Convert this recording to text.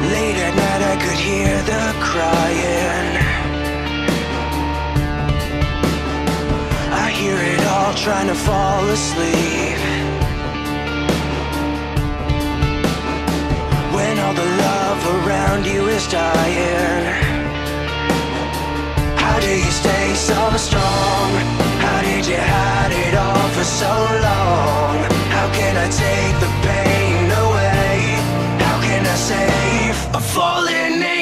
Late at night I could hear the crying I hear it all trying to fall asleep When all the love around you is dying How do you stay so strong? How did you hide it all for so long? How can I take the pain away? How can I say a falling in